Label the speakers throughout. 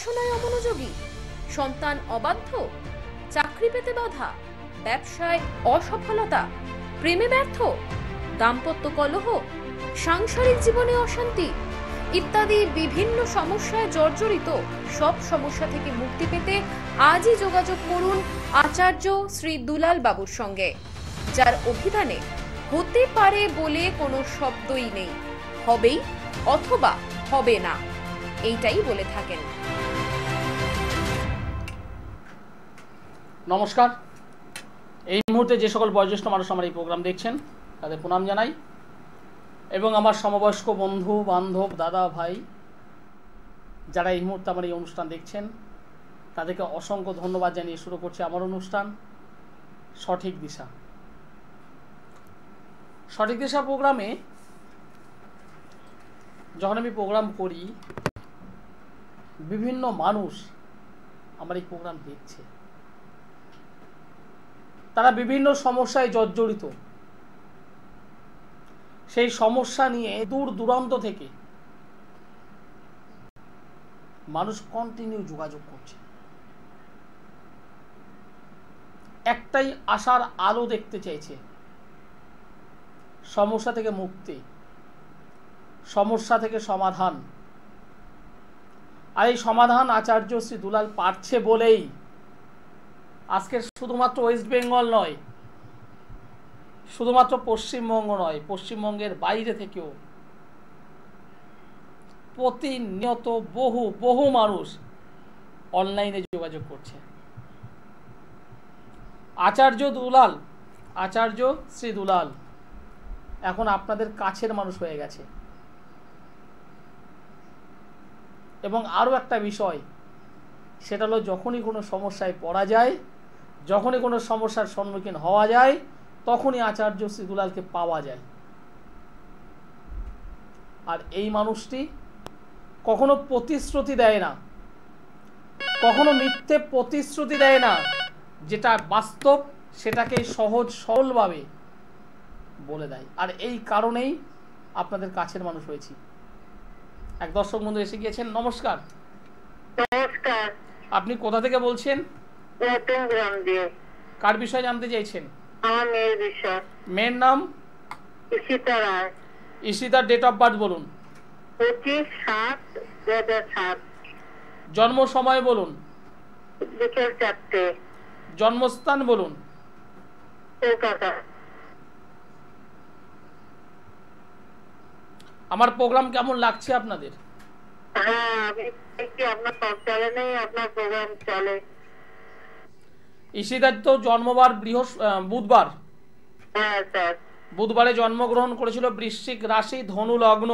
Speaker 1: পড়াশোনায় অমনোযোগী? সন্তান অবাধ্য? চাকরি পেতে বাধা? ব্যবসায় অসফলতা? প্রেমে ব্যর্থ? দাম্পত্য কলহ? সাংসারিক জীবনে অশান্তি? ইত্যাদি বিভিন্ন সমস্যায় জর্জরিত সব সমস্যা থেকে মুক্তি পেতে আজই যোগাযোগ করুন আচার্য শ্রী দুলাল বাবুর সঙ্গে, যার অভিধানে হতে পারে বলে কোনো শব্দই নেই। হবেই অথবা হবে না, এইটাই বলে থাকেন।
Speaker 2: নমস্কার। এই মুহূর্তে যে সকল বয়োজ্যেষ্ঠ মানুষ আমার এই প্রোগ্রাম দেখছেন, তাদের প্রণাম জানাই। এবং আমার সমবয়স্ক বন্ধু, বান্ধব, দাদা, ভাই, যারা এই মুহূর্তে আমার এই অনুষ্ঠান দেখছেন, তাদেরকে অসংখ্য ধন্যবাদ জানিয়ে শুরু করছি আমার অনুষ্ঠান, সঠিক দিশা। সঠিক দিশা প্রোগ্রামে যখন আমি প্রোগ্রাম করি, বিভিন্ন মানুষ আমার এই প্রোগ্রাম দেখছে। তারা বিভিন্ন সমস্যায় জর্জরিত। সেই সমস্যা নিয়ে দূর দূরান্ত থেকে মানুষ কন্টিনিউ যোগাযোগ করছে। একটাই আশার আলো দেখতে চাইছে, সমস্যা থেকে মুক্তি, সমস্যা থেকে সমাধান। আর এই সমাধান আচার্য শ্রী দুলাল পারছে বলেই আজকে শুধুমাত্র ওয়েস্ট বেঙ্গল নয়, শুধুমাত্র পশ্চিমবঙ্গ নয়, পশ্চিমবঙ্গের বাইরে থেকেও প্রতিনিয়ত বহু বহু মানুষ অনলাইনে যোগাযোগ করছে। আচার্য দুলাল, আচার্য শ্রী দুলাল, এখন আপনাদের কাছের মানুষ হয়ে গেছে। এবং আরও একটা বিষয়, সেটা হলো যখনই কোনো সমস্যায় পড়া যায় যখনই কোনো সমস্যার সম্মুখীন হওয়া যায় তখনই আচার্য শ্রী দুলালকে পাওয়া যায়। আর এই মানুষটি কখনো প্রতিশ্রুতি দেয় না। কখনো মিথ্যে প্রতিশ্রুতি দেয় না যেটা বাস্তব সেটাকে সহজ সরলভাবে বলে দেয়। আর এই কারণেই আপনাদের কাছের মানুষ হয়েছি। এক দর্শক বন্ধু এসে গিয়েছেন নমস্কার।
Speaker 3: নমস্কার।
Speaker 2: আপনি কোথা থেকে বলছেন?
Speaker 3: দিয়ে
Speaker 2: কার বিষয়ে জানতে চাইছেন?
Speaker 3: আমার মেয়ের বিষয়।
Speaker 2: মেয়ের নাম?
Speaker 3: Ishita Roy.
Speaker 2: Date of birth বলুন।
Speaker 3: পঁচিশ সাত দু হাজার সাত।
Speaker 2: জন্ম সময় বলুন।
Speaker 3: বিকেল চারটে।
Speaker 2: জন্মস্থান বলুন।
Speaker 3: কলকাতা।
Speaker 2: আমার প্রোগ্রাম কেমন লাগছে আপনাদের?
Speaker 3: হ্যাঁ আমি আপনার সব চ্যানেলেই আপনার প্রোগ্রাম চলে।
Speaker 2: তো জন্মবার বৃহস্প বুধবার।
Speaker 3: হ্যাঁ
Speaker 2: বুধবারে জন্মগ্রহণ করেছিল বৃশ্চিক রাশি ধনু লগ্ন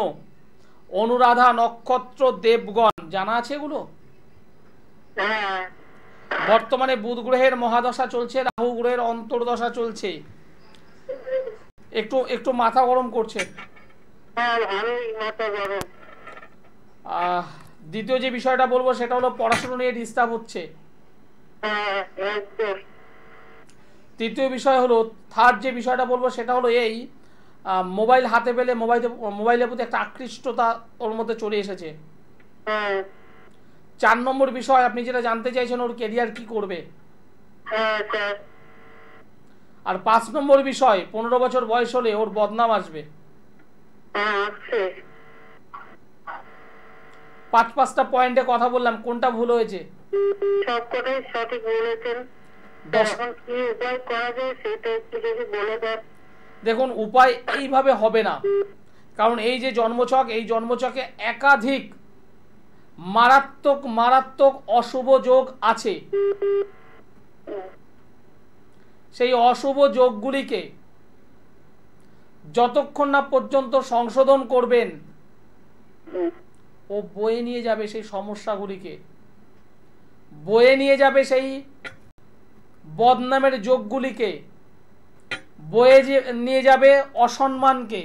Speaker 2: অনুরাধা নক্ষত্র দেবগণ। জানা আছে এগুলো?
Speaker 3: হ্যাঁ।
Speaker 2: বর্তমানে বুধ গ্রহের মহাদশা চলছে রাহু গ্রহের অন্তর্দশা চলছে। একটু একটু মাথা গরম করছে।
Speaker 3: হ্যাঁ
Speaker 2: দ্বিতীয় যে বিষয়টা বলব সেটা হলো পড়াশুনো নিয়ে ডিস্টার্ব হচ্ছে। তৃতীয় বিষয় হলো থার্ড যে বিষয়টা বলব সেটা হলো এই মোবাইল হাতে পেলে মোবাইল মোবাইলের প্রতি একটা আকৃষ্টতা ওর মধ্যে চলে এসেছে। চার নম্বর বিষয়, আপনি যেটা জানতে চাইছেন ওর কেরিয়ার কি করবে। আর পাঁচ নম্বর বিষয়, পনেরো বছর বয়স হলে ওর বদনাম আসবে। পাঁচ পাঁচটা পয়েন্টে কথা বললাম, কোনটা ভুল হয়েছে?
Speaker 3: সব কটাই সঠিক বলেছেন। এখন কি উপায় করা যায় সেটা একটু যদি বলে দেন।
Speaker 2: দেখুন উপায় এইভাবে হবে না। কারণ এই যে জন্মছক এই জন্মছকে একাধিক মারাত্মক মারাত্মক অশুভ যোগ আছে। সেই অশুভ যোগগুলিকে যতক্ষণ না পর্যন্ত সংশোধন করবেন ও বয়ে নিয়ে যাবে সেই সমস্যাগুলিকে। বয়ে নিয়ে যাবে সেই বদনামের যোগগুলিকে। বয়ে নিয়ে যাবে অসম্মানকে।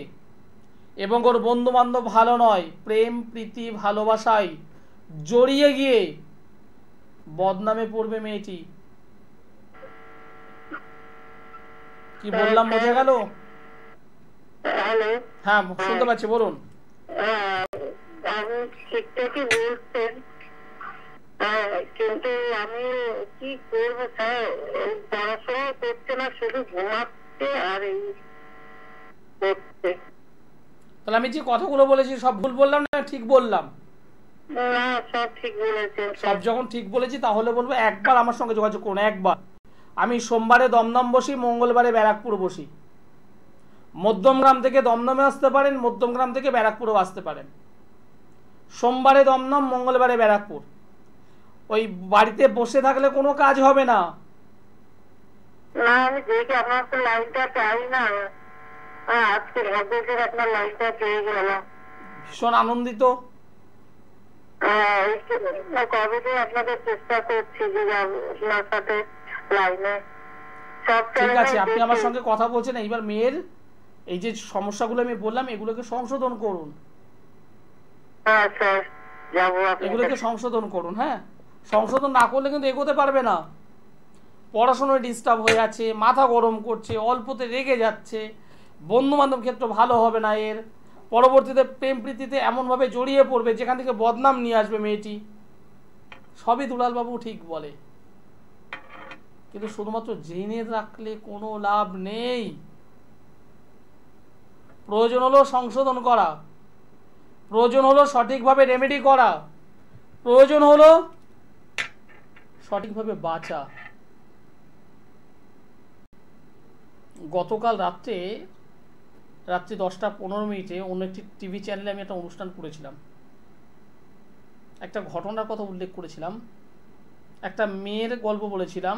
Speaker 2: এবং ওর বন্ধু বান্ধব ভালো নয় প্রেম প্রীতি ভালোবাসায় জড়িয়ে গিয়ে বদনামে পড়বে মেয়েটি। কি বললাম বোঝা গেল? হ্যাঁ শুনতে পাচ্ছি বলুন।
Speaker 3: কিন্তু আমি কি করব স্যার? পড়াশোনা করছে না শুধু ঘুমাচ্ছে আর এই করছে।
Speaker 2: তাহলে আমি যে কথাগুলো বলেছি সব ভুল বললাম না ঠিক বললাম?
Speaker 3: না সব ঠিক বলেছেন
Speaker 2: সব যখন ঠিক বলেছি তাহলে বলব একবার আমার সঙ্গে যোগাযোগ করুন একবার। আমি সোমবারে দমদম বসি মঙ্গলবারে ব্যারাকপুর বসি। মধ্যমগ্রাম থেকে দমদমে আসতে পারেন মধ্যমগ্রাম থেকে ব্যারাকপুরও আসতে পারেন। সোমবারে দমদম মঙ্গলবারে ব্যারাকপুর। ওই বাড়িতে বসে থাকলে কোনো কাজ হবে না।
Speaker 3: না আমি দেখি আপনার তো লাইনটা পাই না? হ্যাঁ, আজকে ভাগ্যকে আপনার লাইনটা পেয়ে গেলাম।
Speaker 2: ভীষণ আনন্দিত।
Speaker 3: হ্যাঁ, কবে থেকে আপনাদের চেষ্টা করছি যে আপনার সাথে লাইনে।
Speaker 2: ঠিক আছে আপনি আমার সঙ্গে কথা বলছেন এইবার মেয়ের এই যে সমস্যাগুলো আমি বললাম এগুলোকে সংশোধন করুন।
Speaker 3: হ্যাঁ
Speaker 2: এগুলোকে সংশোধন করুন হ্যাঁ? সংশোধন না করলে কিন্তু এগোতে পারবে না। পড়াশোনায় ডিস্টার্ব হয়ে আছে মাথা গরম করছে, অল্পতে রেগে যাচ্ছে। বন্ধু বান্ধব ক্ষেত্র ভালো হবে না এর। পরবর্তীতে প্রেম প্রীতিতে এমনভাবে জড়িয়ে পড়বে, যেখান থেকে বদনাম নিয়ে আসবে মেয়েটি। সবই দুলালবাবু ঠিক বলে। কিন্তু শুধুমাত্র জেনে রাখলে কোনো লাভ নেই। প্রয়োজন হলো সংশোধন করা। প্রয়োজন হলো সঠিকভাবে রেমেডি করা। প্রয়োজন হলো সঠিকভাবে বাঁচা। গতকাল রাত্রে, রাত্রি দশটা পনেরো মিনিটে অন্য একটি টিভি চ্যানেলে আমি একটা অনুষ্ঠান করেছিলাম। একটা ঘটনার কথা উল্লেখ করেছিলাম। একটা মেয়ের গল্প বলেছিলাম।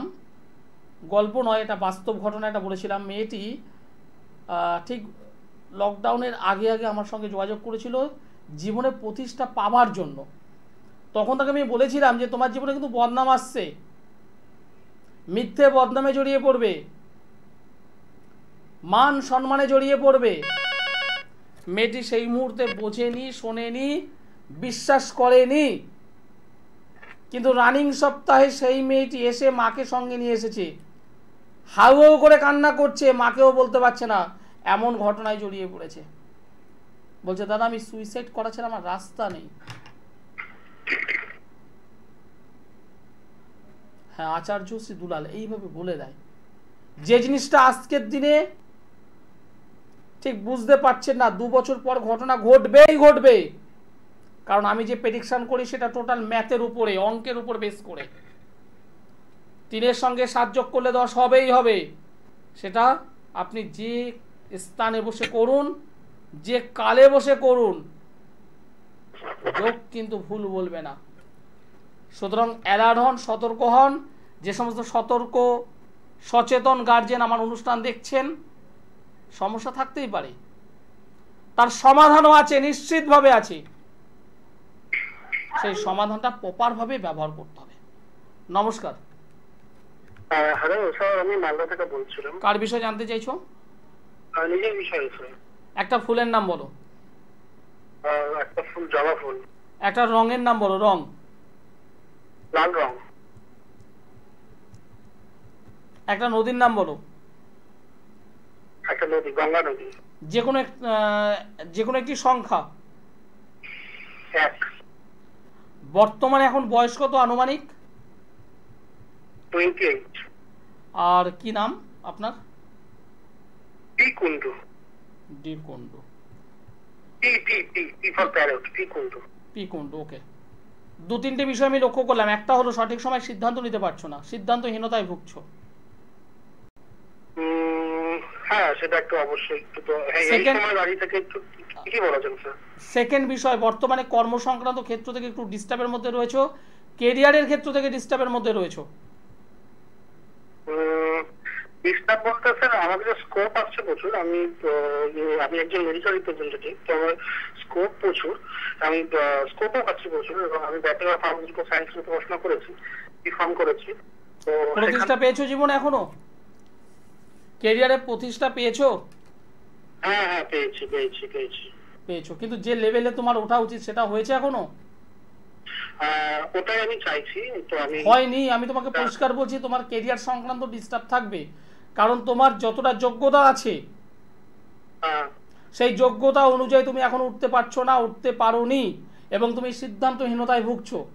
Speaker 2: গল্প নয়, এটা বাস্তব ঘটনা এটা বলেছিলাম। মেয়েটি ঠিক লকডাউনের আগে আগে আমার সঙ্গে যোগাযোগ করেছিল। জীবনে প্রতিষ্ঠা পাওয়ার জন্য। তখন তাকে আমি বলেছিলাম যে তোমার জীবনে কিন্তু বদনাম আসছে। মিথ্যে বদনামে জড়িয়ে পড়বে। মান সম্মানে জড়িয়ে পড়বে। মেয়েটি সেই মুহূর্তে বোঝেনি, শোনেনি, বিশ্বাস করেনি। কিন্তু রানিং সপ্তাহে সেই মেয়েটি এসে মাকে সঙ্গে নিয়ে এসেছে। হাউ হাউ করে কান্না করছে, মাকেও বলতে পারছে না। এমন ঘটনায় জড়িয়ে পড়েছে। বলছে, দাদা, আমি সুইসাইড করা আমার রাস্তা নেই। হ্যাঁ আচার্য শ্রী দুলাল এইভাবে বলে দেয়। যে জিনিসটা আজকের দিনে ঠিক বুঝতে পারছেন না, দু বছর পর ঘটনা ঘটবেই ঘটবে। কারণ আমি যে প্রেডিকশন করি সেটা টোটাল ম্যাথের উপরে, অঙ্কের উপর বেস করে। তিনের সঙ্গে সাত যোগ করলে দশ হবেই হবে। সেটা আপনি যে স্থানে বসে করুন, যে কালে বসে করুন যোগ কিন্তু ভুল বলবে না। সুতরাং অ্যালার্ট হন সতর্ক হন। যে সমস্ত সতর্ক সচেতন গার্জেন আমার অনুষ্ঠান দেখছেন সমস্যা থাকতেই পারে। তার সমাধানও আছে নিশ্চিতভাবে আছে। সেই সমাধানটা প্রপারভাবে ব্যবহার করতে হবে। নমস্কার।
Speaker 3: হ্যালো স্যার আমি মালদা থেকে বলছিলাম।
Speaker 2: কার বিষয়ে জানতে চাইছো?
Speaker 3: নিজের বিষয়ে স্যার
Speaker 2: একটা ফুলের নাম বলো।
Speaker 3: একটা ফুল জবা ফুল।
Speaker 2: একটা রঙের নাম বলো রং।
Speaker 3: লাল রং।
Speaker 2: একটা নদীর নাম বলো।
Speaker 3: একটা নদী গঙ্গা নদী।
Speaker 2: যে কোনো যে কোনো একটি সংখ্যা।
Speaker 3: এক।
Speaker 2: বর্তমানে এখন বয়স কত আনুমানিক?
Speaker 3: টোয়েন্টি এইট
Speaker 2: আর কি নাম আপনার?
Speaker 3: T Kundu
Speaker 2: D Kundu
Speaker 3: T T T T for parrot T Kundu
Speaker 2: P Kundu okay দু তিনটে বিষয় আমি লক্ষ্য করলাম। একটা হলো সঠিক সময় সিদ্ধান্ত নিতে পারছ না। সিদ্ধান্তহীনতায় ভুগছো।
Speaker 3: হ্যাঁ সেটা একটু অবশ্যই একটু তো হ্যাঁ, এই সময় দাঁড়িয়ে থেকে একটু কি বলেছেন স্যার
Speaker 2: সেকেন্ড বিষয় বর্তমানে কর্ম সংক্রান্ত ক্ষেত্র থেকে একটু ডিস্টার্বের মধ্যে রয়েছো। কেরিয়ারের ক্ষেত্র থেকে ডিস্টার্বের মধ্যে রয়েছো।
Speaker 3: ডিস্টার্ব বলতে স্যার আমাদের স্কোপ আসছে প্রচুর। আমি আমি একজন মেডিকেল রিপ্রেজেন্টেটিভ তো আমার স্কোপ প্রচুর। আমি স্কোপও পাচ্ছি প্রচুর এবং আমি ব্যাচেলার ফার্মাসিউটিক্যাল সায়েন্স নিয়ে পড়াশোনা করেছি বিফার্ম করেছি। তো
Speaker 2: প্রতিষ্ঠা পেয়েছ জীবনে এখনও? কেরিয়ারে প্রতিষ্ঠা পেয়েছ?
Speaker 3: হ্যাঁ হ্যাঁ পেয়েছি পেয়েছি পেয়েছি।
Speaker 2: পেয়েছ। কিন্তু যে লেভেলে তোমার ওঠা উচিত সেটা হয়েছে
Speaker 3: এখনও? ওটাই আমি চাইছি তো আমি
Speaker 2: হয়নি। আমি তোমাকে পরিষ্কার বলছি তোমার কেরিয়ার সংক্রান্ত ডিস্টার্ব থাকবে। কারণ তোমার যতটা যোগ্যতা আছে সেই যোগ্যতা অনুযায়ী তুমি এখন উঠতে পারছ না উঠতে পারোনি এবং তুমি সিদ্ধান্তহীনতায় ভুগছো।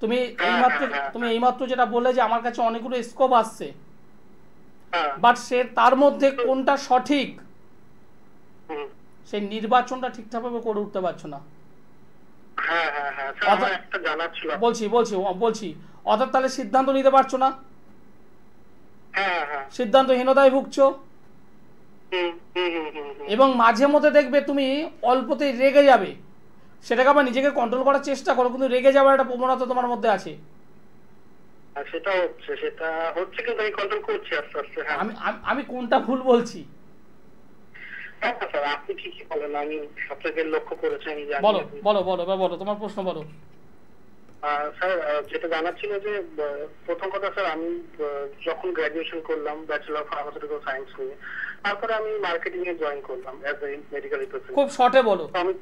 Speaker 2: তুমি
Speaker 3: হ্যাঁ,
Speaker 2: এইমাত্র
Speaker 3: হ্যাঁ, হ্যাঁ।
Speaker 2: তুমি এইমাত্র যেটা বললে যে আমার কাছে অনেকগুলো স্কোপ আসছে।
Speaker 3: হ্যাঁ।
Speaker 2: বাট সে তার মধ্যে কোনটা সঠিক সেই নির্বাচনটা ঠিকঠাকভাবে করে উঠতে পারছ না।
Speaker 3: হ্যাঁ হ্যাঁ হ্যাঁ
Speaker 2: বলছি বলছি বলছি অর্থাৎ তাহলে সিদ্ধান্ত নিতে পারছ না?
Speaker 3: হ্যাঁ হ্যাঁ
Speaker 2: সিদ্ধান্তহীনতায় ভুগছো?
Speaker 3: হুম হুম হুম হুম।
Speaker 2: এবং মাঝে মধ্যে দেখবে তুমি অল্পতেই রেগে যাবে। সেটাকে আবার নিজেকে কন্ট্রোল করার চেষ্টা করো কিন্তু রেগে যাওয়ার একটা প্রবণতা তোমার মধ্যে আছে।
Speaker 3: আর সেটা হচ্ছে সেটা হচ্ছে কিন্তু আমি কন্ট্রোল করছি আস্তে আস্তে হ্যাঁ।
Speaker 2: আমি আমি- কোনটা ভুল বলছি?
Speaker 3: হ্যাঁ হ্যাঁ, আপনি বলেন আমি লক্ষ্য করেছি আমি জানি
Speaker 2: বলো বলো বলো বলো তোমার প্রশ্ন বলো।
Speaker 3: স্যার যেটা জানার ছিল যে প্রথম কথা স্যার আমি যখন গ্রাজুয়েশন করলাম ব্যাচেলর অফ ফার্মাসিউটিক্যাল সায়েন্স নিয়ে তারপরে আমি মার্কেটিং এ জয়েন করলাম অ্যাজ এ মেডিকেল রিপ্রেজেন্টেটিভ
Speaker 2: খুব শর্টে বলো।
Speaker 3: আমি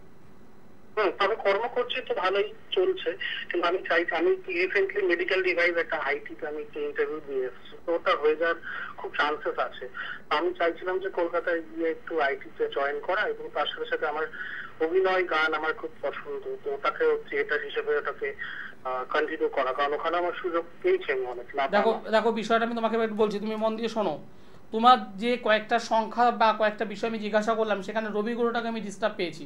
Speaker 3: হুম তবে কর্ম করছি তো ভালোই চলছে কিন্তু আমি চাই আমি রিসেন্টলি মেডিকেল ডিভাইস একটা আইটিতে আমি একটা ইন্টারভিউ দিয়ে এসেছি। তো ওটা হয়ে যাওয়ার খুব চান্সেস আছে। আমি চাইছিলাম যে কলকাতায় গিয়ে একটু আইটিতে জয়েন করা এবং তার সাথে সাথে আমার অভিনয় গান আমার খুব পছন্দ। তো ওটাকে থিয়েটার হিসেবে ওটাকে কন্টিনিউ করা। কারণ ওখানে আমার সুযোগ পেয়েছি আমি অনেক
Speaker 2: দেখো দেখো বিষয়টা আমি তোমাকে একটু বলছি তুমি মন দিয়ে শোনো। তোমার যে কয়েকটা সংখ্যা বা কয়েকটা বিষয় আমি জিজ্ঞাসা করলাম সেখানে রবি গ্রহটাকে আমি ডিস্টার্ব পেয়েছি।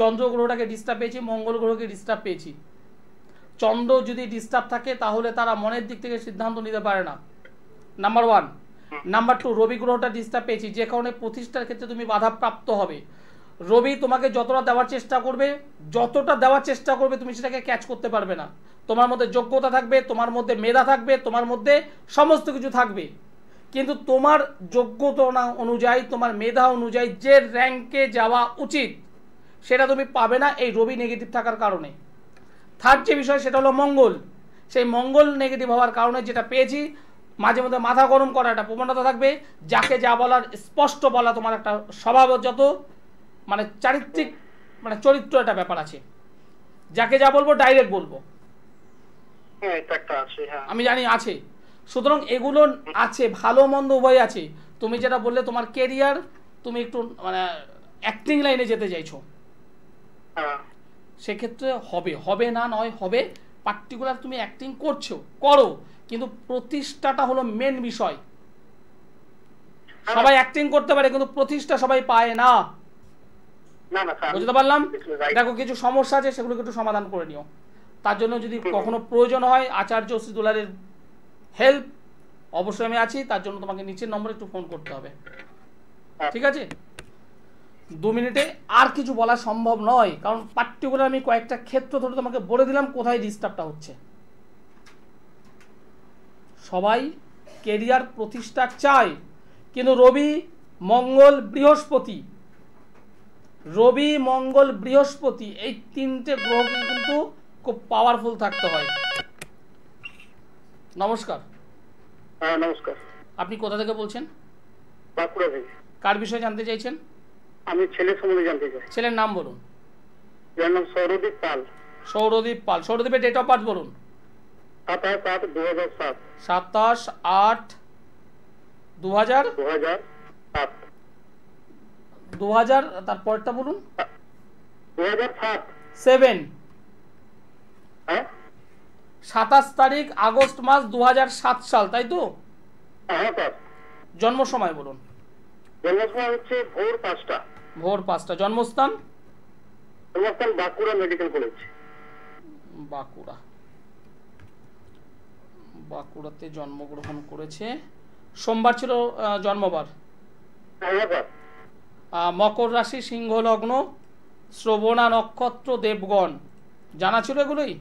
Speaker 2: চন্দ্র গ্রহটাকে ডিস্টার্ব পেয়েছি মঙ্গল গ্রহকে ডিস্টার্ব পেয়েছি। চন্দ্র যদি ডিস্টার্ব থাকে তাহলে তারা মনের দিক থেকে সিদ্ধান্ত নিতে পারে না। নাম্বার ওয়ান নাম্বার টু রবি গ্রহটা ডিস্টার্ব পেয়েছি যে কারণে প্রতিষ্ঠার ক্ষেত্রে তুমি বাধাপ্রাপ্ত হবে। রবি তোমাকে যতটা দেওয়ার চেষ্টা করবে, যতটা দেওয়ার চেষ্টা করবে তুমি সেটাকে ক্যাচ করতে পারবে না। তোমার মধ্যে যোগ্যতা থাকবে, তোমার মধ্যে মেধা থাকবে, তোমার মধ্যে সমস্ত কিছু থাকবে। কিন্তু তোমার যোগ্যতা অনুযায়ী, তোমার মেধা অনুযায়ী যে র্যাঙ্কে যাওয়া উচিত, সেটা তুমি পাবে না এই রবি নেগেটিভ থাকার কারণে। থার্ড যে বিষয়, সেটা হলো মঙ্গল। সেই মঙ্গল নেগেটিভ হওয়ার কারণে যেটা পেয়েছি, মাঝে মধ্যে মাথা গরম করার একটা প্রবণতা থাকবে, যাকে যা বলার স্পষ্ট বলা তোমার একটা স্বভাবজাত মানে চারিত্রিক মানে চরিত্র একটা ব্যাপার আছে। যাকে যা বলব ডাইরেক্ট বলব।
Speaker 3: হ্যাঁ হ্যাঁ।
Speaker 2: আমি জানি আছে। সুতরাং এগুলো আছে ভালো মন্দ উভয় আছে। তুমি যেটা বললে তোমার কেরিয়ার তুমি একটু মানে অ্যাক্টিং লাইনে যেতে চাইছো।
Speaker 3: হ্যাঁ।
Speaker 2: সেক্ষেত্রে হবে হবে না নয় হবে পার্টিকুলার তুমি অ্যাক্টিং করছ করো। কিন্তু প্রতিষ্ঠাটা হলো মেন বিষয়। সবাই অ্যাক্টিং করতে পারে কিন্তু প্রতিষ্ঠা সবাই পায় না। বুঝতে পারলাম? দেখো কিছু সমস্যা আছে সেগুলোকে একটু সমাধান করে নিও। তার জন্য যদি কখনো প্রয়োজন হয় আচার্য শ্রী দুলারের হেল্প অবশ্যই আমি আছি। তার জন্য তোমাকে নিচের নম্বরে একটু ফোন করতে হবে। ঠিক আছে? দু মিনিটে আর কিছু বলা সম্ভব নয় কারণ পার্টিকুলার আমি কয়েকটা ক্ষেত্র ধরে তোমাকে বলে দিলাম কোথায় ডিস্টার্বটা হচ্ছে। সবাই কেরিয়ার প্রতিষ্ঠা চায় কিন্তু রবি মঙ্গল বৃহস্পতি রবি মঙ্গল বৃহস্পতি এই তিনটে গ্রহকে কিন্তু খুব পাওয়ারফুল থাকতে হয়। নমস্কার।
Speaker 3: হ্যাঁ নমস্কার।
Speaker 2: আপনি কোথা থেকে বলছেন?
Speaker 3: বাঁকুড়া থেকে।
Speaker 2: কার বিষয়ে জানতে চাইছেন?
Speaker 3: আমি ছেলে সম্বন্ধে জানতে চাই।
Speaker 2: ছেলের নাম বলুন।
Speaker 3: যার নাম সৌরদীপ পাল।
Speaker 2: সৌরদীপ পাল। সৌরদীপের ডেট অফ বার্থ বলুন।
Speaker 3: সাতাশ সাত দু হাজার সাত।
Speaker 2: সাতাশ আট দু হাজার
Speaker 3: দু হাজার সাত।
Speaker 2: দু হাজার বলুন। সেভেন।
Speaker 3: হ্যাঁ?
Speaker 2: সাতাশ তারিখ আগস্ট মাস দু সাল তাই তো?
Speaker 3: হ্যাঁ
Speaker 2: জন্ম সময় বলুন।
Speaker 3: হচ্ছে ভোর পাঁচটা।
Speaker 2: ভোর পাঁচটা। জন্মস্থান?
Speaker 3: জন্মস্থান বাঁকুড়া মেডিকেল কলেজ।
Speaker 2: বাঁকুড়া। বাঁকুড়াতে জন্মগ্রহণ করেছে। সোমবার ছিল জন্মবার।
Speaker 3: হ্যাঁ
Speaker 2: মকর রাশি সিংহ লগ্ন শ্রবণা নক্ষত্র দেবগণ। জানা ছিল এগুলোই?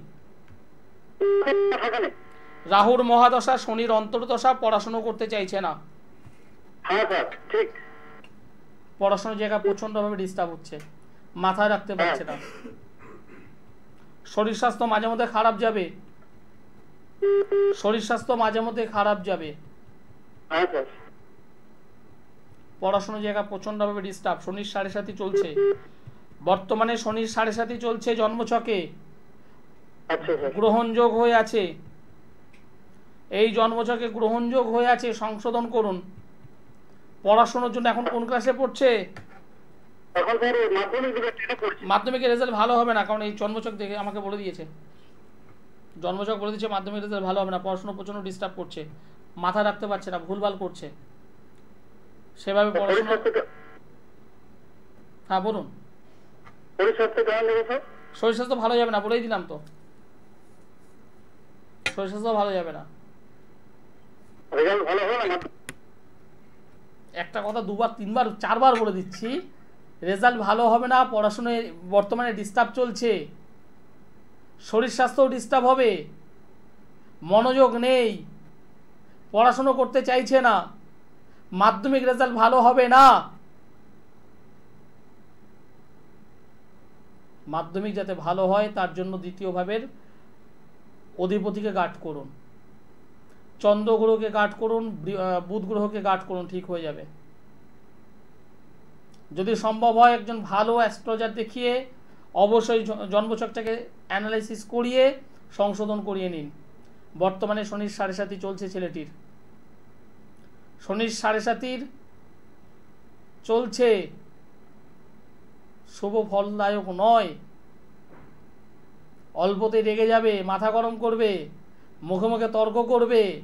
Speaker 2: রাহুর মহাদশা শনির অন্তর্দশা পড়াশুনো করতে চাইছে না।
Speaker 3: হ্যাঁ
Speaker 2: পড়াশোনার জায়গা প্রচণ্ডভাবে ডিস্টার্ব হচ্ছে। মাথায় রাখতে পারছে না। শরীর স্বাস্থ্য মাঝে মধ্যে খারাপ যাবে। শরীর স্বাস্থ্য মাঝে মধ্যে খারাপ যাবে। পড়াশোনার জায়গা প্রচণ্ডভাবে ডিস্টার্ব শনির সাড়ে সাথী চলছে। বর্তমানে শনির সাড়ে সাথী চলছে জন্মছকে।
Speaker 3: আচ্ছা
Speaker 2: গ্রহণযোগ হয়ে আছে। এই জন্মছকে গ্রহণযোগ হয়ে আছে সংশোধন করুন। পড়াশোনার জন্য এখন কোন ক্লাসে পড়ছে? মাধ্যমিকের রেজাল্ট ভালো হবে না কারণ এই জন্মছক দেখে আমাকে বলে দিয়েছে। জন্মচক বলে দিয়েছে মাধ্যমিক রেজাল্ট ভালো হবে না পড়াশোনা প্রচণ্ড ডিস্টার্ব করছে। মাথা রাখতে পারছে না ভুলভাল করছে। সেভাবে পড়াশোনা হ্যাঁ বলুন।
Speaker 3: শরীর স্বাস্থ্য কেমন দেবে
Speaker 2: শরীর স্বাস্থ্য ভালো যাবে না বলেই দিলাম তো। শরীর স্বাস্থ্য ভালো যাবে না।
Speaker 3: রেজাল্ট ভালো হবে না?
Speaker 2: একটা কথা দুবার তিনবার চারবার বলে দিচ্ছি। রেজাল্ট ভালো হবে না পড়াশোনায় বর্তমানে ডিস্টার্ব চলছে। শরীর স্বাস্থ্যও ডিস্টার্ব হবে। মনোযোগ নেই। পড়াশুনো করতে চাইছে না। মাধ্যমিক রেজাল্ট ভালো হবে না। মাধ্যমিক যাতে ভালো হয়, তার জন্য দ্বিতীয় ভাবের অধিপতিকে গার্ড করুন। চন্দ্র গ্রহকে গার্ড করুন বুধ গ্রহকে গার্ড করুন, ঠিক হয়ে যাবে। যদি সম্ভব হয় একজন ভালো অ্যাস্ট্রোলজার দেখিয়ে, অবশ্যই জন্মচকটাকে অ্যানালাইসিস করিয়ে সংশোধন করিয়ে নিন। বর্তমানে শনির সাড়ে সাথী চলছে ছেলেটির। শনির সাড়ে সাথীর চলছে। শুভ ফলদায়ক নয়। অল্পতে রেগে যাবে, মাথা গরম করবে, মুখে মুখে তর্ক করবে।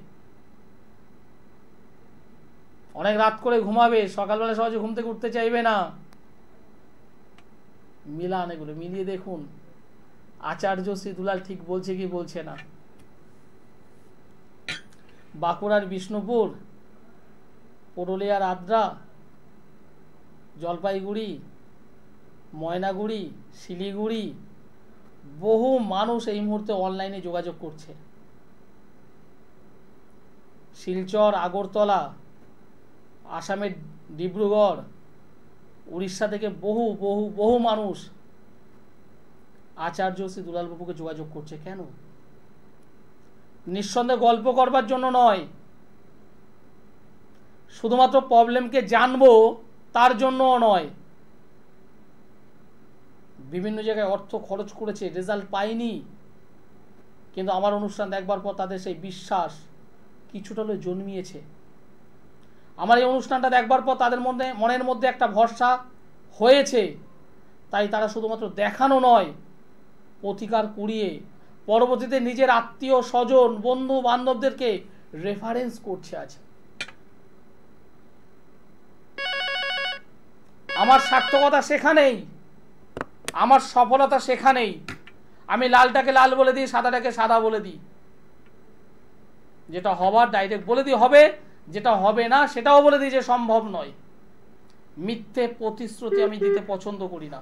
Speaker 2: অনেক রাত করে ঘুমাবে, সকালবেলা সহজে ঘুম থেকে উঠতে চাইবে না। মিলান এগুলো, মিলিয়ে দেখুন। আচার্য শ্রীদুলাল ঠিক বলছে কি বলছে না। বাঁকুড়ার বিষ্ণুপুর পুরুলিয়ার আদ্রা জলপাইগুড়ি, ময়নাগুড়ি, শিলিগুড়ি, বহু মানুষ এই মুহূর্তে অনলাইনে যোগাযোগ করছে। শিলচর, আগরতলা, আসামের ডিব্রুগড়, উড়িষ্যা থেকে বহু বহু বহু মানুষ আচার্য শ্রী দুলালবাবুকে যোগাযোগ করছে। কেন? নিঃসন্দেহে গল্প করবার জন্য নয় শুধুমাত্র প্রবলেমকে জানব তার জন্যও নয়। বিভিন্ন জায়গায় অর্থ খরচ করেছে, রেজাল্ট পায়নি কিন্তু আমার অনুষ্ঠান দেখবার পর তাদের সেই বিশ্বাস কিছুটা হলে জন্মিয়েছে। আমার এই অনুষ্ঠানটা দেখবার পর তাদের মধ্যে, মনের মধ্যে একটা ভরসা হয়েছে। তাই তারা শুধুমাত্র দেখানো নয়, প্রতিকার কুড়িয়ে পরবর্তীতে নিজের আত্মীয় স্বজন বন্ধু বান্ধবদেরকে রেফারেন্স করছে আজ। আমার সার্থকতা সেখানেই। আমার সফলতা সেখানেই। আমি লালটাকে লাল বলে দিই, সাদাটাকে সাদা বলে দিই। যেটা হবার ডাইরেক্ট বলে দিই, হবে। যেটা হবে না, সেটাও বলে দিই যে সম্ভব নয়। মিথ্যে প্রতিশ্রুতি আমি দিতে পছন্দ করি না।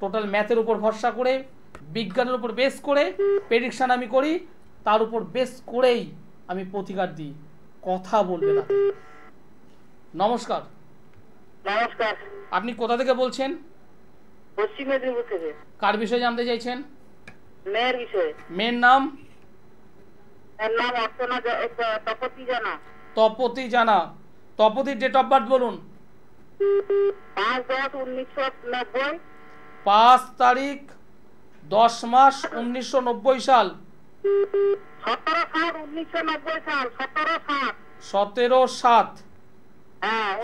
Speaker 2: টোটাল ম্যাথের উপর ভরসা করে, বিজ্ঞানের উপর বেস করে প্রেডিকশান আমি করি, তার উপর বেস করেই আমি প্রতিকার দিই। কথা বলবে না। নমস্কার।
Speaker 3: নমস্কার।
Speaker 2: আপনি কোথা থেকে বলছেন?
Speaker 3: পশ্চিম মেদিনীপুর থেকে।
Speaker 2: কার বিষয়ে জানতে চাইছেন?
Speaker 3: মেয়ের বিষয়ে।
Speaker 2: মেয়ের নাম?
Speaker 3: এর নাম অর্চনা তপতি জানা।
Speaker 2: তপতি জানা। তপতির ডেট অফ বার্থ বলুন।
Speaker 3: পাঁচ দশ উনিশশো নব্বই।
Speaker 2: পাঁচ তারিখ দশ মাস উনিশশো নব্বই সাল।
Speaker 3: সতেরো সাত উনিশশো নব্বই সাল সতেরো সাত।
Speaker 2: সতেরো সাত।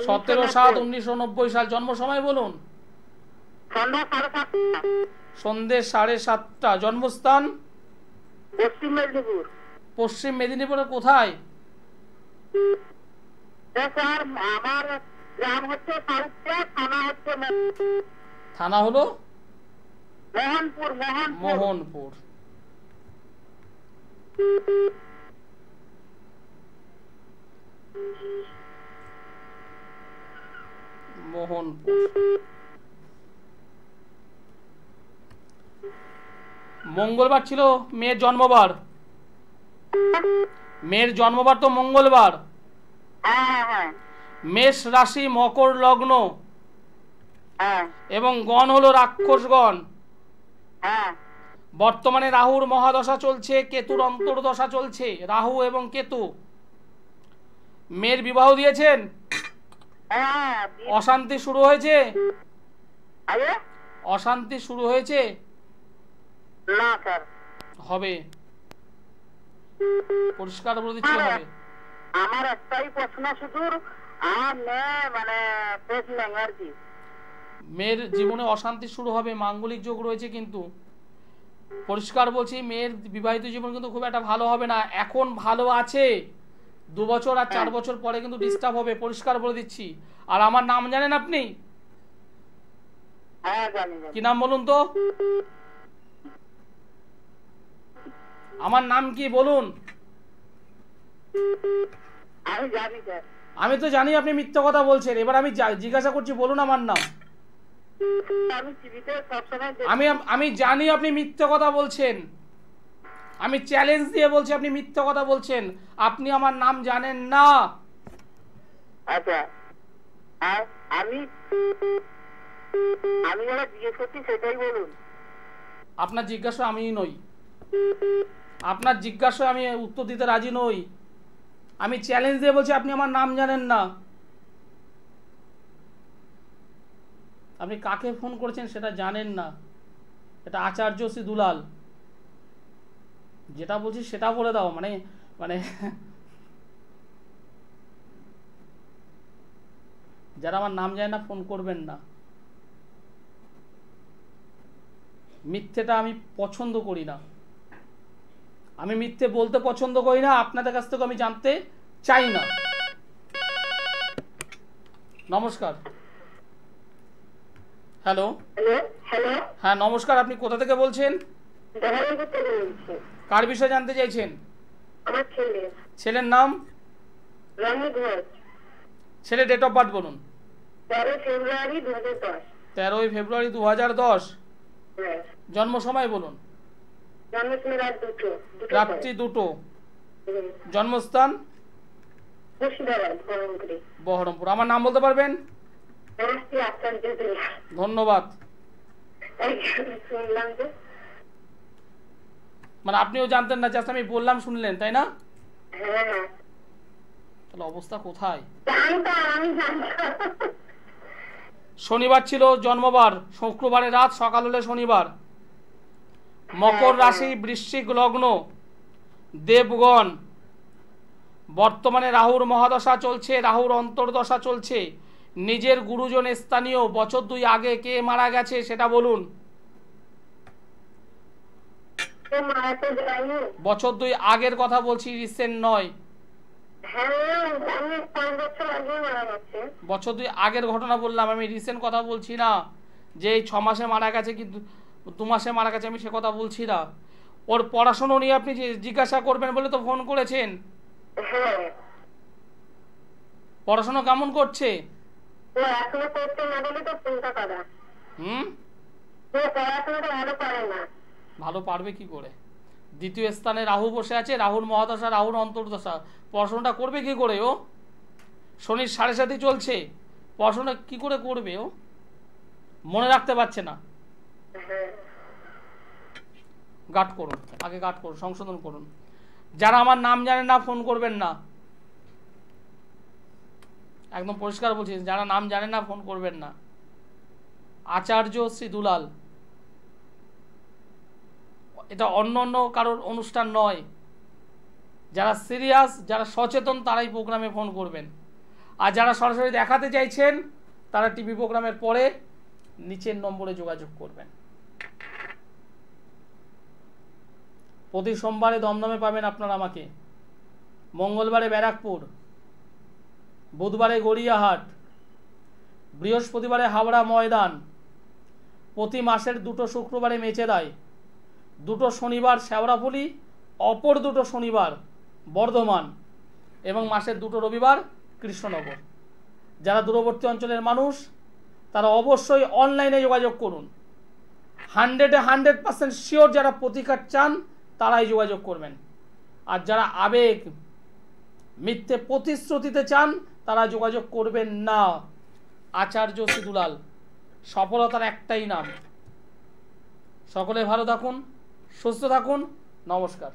Speaker 2: সতেরো সাত উনিশশো নব্বই সাল জন্ম সময় বলুন।
Speaker 3: সন্ধ্যা সাড়ে সাতটা।
Speaker 2: সন্ধে সাড়ে সাতটা। জন্মস্থান?
Speaker 3: পশ্চিম মেদিনীপুর।
Speaker 2: পশ্চিম মেদিনীপুরের কোথায়?
Speaker 3: থানা হচ্ছে মো-
Speaker 2: থানা হলো?
Speaker 3: মোহনপুর মোহনপুর।
Speaker 2: মোহনপুর। মঙ্গলবার ছিল মেয়ের জন্মবার। মেয়ের জন্মবার তো মঙ্গলবার। মেষ রাশি মকর লগ্ন। এবং গণ হলো রাক্ষসগণ। বর্তমানে রাহুর মহাদশা চলছে, কেতুর অন্তর্দশা চলছে, রাহু এবং কেতু। মেয়ের বিবাহ দিয়েছেন? অশান্তি শুরু হয়েছে? অশান্তি শুরু হয়েছে?
Speaker 3: না স্যার।
Speaker 2: হবে। পরিষ্কার বলে দিচ্ছি হবে।
Speaker 3: আমার একটাই প্রশ্ন শুধু আমার মেয়ে মানে প্রেগনেন্ট আর কি।
Speaker 2: মেয়ের জীবনে অশান্তি শুরু হবে মাঙ্গলিক যোগ রয়েছে কিন্তু। পরিষ্কার বলছি মেয়ের বিবাহিত জীবন কিন্তু খুব একটা ভালো হবে না। এখন ভালো আছে। দু বছর আর চার বছর পরে কিন্তু ডিস্টার্ব হবে পরিষ্কার বলে দিচ্ছি। আর আমার নাম জানেন আপনি?
Speaker 3: হ্যাঁ
Speaker 2: কি নাম বলুন তো? আমার নাম কি বলুন?
Speaker 3: আমি জানি
Speaker 2: আমি তো জানি আপনি মিথ্যা কথা বলছেন। এবার আমি জিজ্ঞাসা করছি বলুন আমার নাম।
Speaker 3: আমি
Speaker 2: আমি জানি আপনি মিথ্যা কথা বলছেন। আমি চ্যালেঞ্জ দিয়ে বলছি আপনি মিথ্যা কথা বলছেন। আপনি আমার নাম জানেন না।
Speaker 3: আচ্ছা আর আমি আমি যারা জিজ্ঞেস করছি সেটাই বলুন।
Speaker 2: আপনার জিজ্ঞাসা আমিই নই। আপনার জিজ্ঞাসা আমি উত্তর দিতে রাজি নই। আমি চ্যালেঞ্জ দিয়ে বলছি আপনি আমার নাম জানেন না। আপনি কাকে ফোন করেছেন সেটা জানেন না। এটা আচার্য শ্রী দুলাল। যেটা বলছি সেটা বলে দাও মানে মানে যারা আমার নাম জানে না ফোন করবেন না। মিথ্যেটা আমি পছন্দ করি না। আমি মিথ্যে বলতে পছন্দ করি না আপনাদের কাছ থেকে আমি জানতে চাই না। নমস্কার। হ্যালো। হ্যাঁ নমস্কার আপনি কোথা থেকে বলছেন? কার বিষয়ে জানতে চাইছেন?
Speaker 3: আমার ছেলে
Speaker 2: ছেলের নাম?
Speaker 3: রনি ঘোষ।
Speaker 2: ছেলে ডেট অফ বার্থ বলুন।
Speaker 3: তেরো ফেব্রুয়ারি দু হাজার দশ।
Speaker 2: তেরোই ফেব্রুয়ারি দু হাজার দশ।
Speaker 3: হ্যাঁ।
Speaker 2: জন্ম সময় বলুন। রাত্রি দুটো। জন্মস্থান?
Speaker 3: বহরমপুর।
Speaker 2: আমার নাম বলতে পারবেন?
Speaker 3: দিলা
Speaker 2: ধন্যবাদ। মানে আপনিও জানতেন না জাস্ট আমি বললাম শুনলেন তাই না?
Speaker 3: হ্যাঁ হ্যাঁ।
Speaker 2: তাহলে অবস্থা কোথায়? শনিবার ছিল জন্মবার শুক্রবারে রাত সকাল হলে শনিবার। মকর রাশি বৃশ্চিক লগ্ন দেবগণ। বর্তমানে রাহুর মহাদশা চলছে রাহুর অন্তর্দশা চলছে। নিজের গুরুজন স্থানীয় বছর দুই আগে কে মারা গেছে সেটা বলুন। বছর দুই আগের কথা বলছি রিসেন্ট নয়।
Speaker 3: হ্যাঁ বছর
Speaker 2: দুই আগের ঘটনা বললাম আমি রিসেন্ট কথা বলছি না। যে এই ছ মাসে মারা গেছে কি দু- মাসে মারা গেছে আমি সে কথা বলছি না। ওর পড়াশুনো নিয়ে আপনি যে জিজ্ঞাসা করবেন বলে তো ফোন করেছেন?
Speaker 3: হ্যাঁ।
Speaker 2: পড়াশোনা কেমন করছে? হুম?
Speaker 3: ও ভালো করে না।
Speaker 2: ভালো পারবে কি করে? দ্বিতীয় স্থানে রাহু বসে আছে রাহুর মহাদশা রাহুর অন্তর্দশা। পড়াশোনাটা করবে কি করে ও? শনির সাড়ে সাথে চলছে। পড়াশোনা কি করে করবে ও? মনে রাখতে পারছে না। গাট করুন, আগে গাট করুন, সংশোধন করুন। যারা আমার নাম জানেন না, ফোন করবেন না। একদম পরিষ্কার বলছি, যারা নাম জানেন না, ফোন করবেন না। আচার্য শ্রী দুলাল এটা অন্য অন্য কারোর অনুষ্ঠান নয়। যারা সিরিয়াস, যারা সচেতন, তারাই প্রোগ্রামে ফোন করবেন। আর যারা সরাসরি দেখাতে চাইছেন, তারা টিভি প্রোগ্রামের পরে নিচের নম্বরে যোগাযোগ করবেন। প্রতি সোমবারে দমদমে পাবেন আপনারা আমাকে। মঙ্গলবারে ব্যারাকপুর। বুধবারে গড়িয়াহাট। বৃহস্পতিবারে হাওড়া ময়দান। প্রতি মাসের দুটো শুক্রবারে মেচেদায় দুটো শনিবার শেওড়াফুলি অপর দুটো শনিবার বর্ধমান এবং মাসের দুটো রবিবার কৃষ্ণনগর। যারা দূরবর্তী অঞ্চলের মানুষ, তারা অবশ্যই অনলাইনে যোগাযোগ করুন। হান্ড্রেডে হান্ড্রেড পার্সেন্ট শিওর যারা প্রতিকার চান, তারাই যোগাযোগ করবেন। আর যারা আবেগ, মিথ্যে প্রতিশ্রুতিতে চান, তারা যোগাযোগ করবেন না। আচার্য সিদুলাল সফলতার একটাই নাম। সকলে ভালো থাকুন। সুস্থ থাকুন নমস্কার।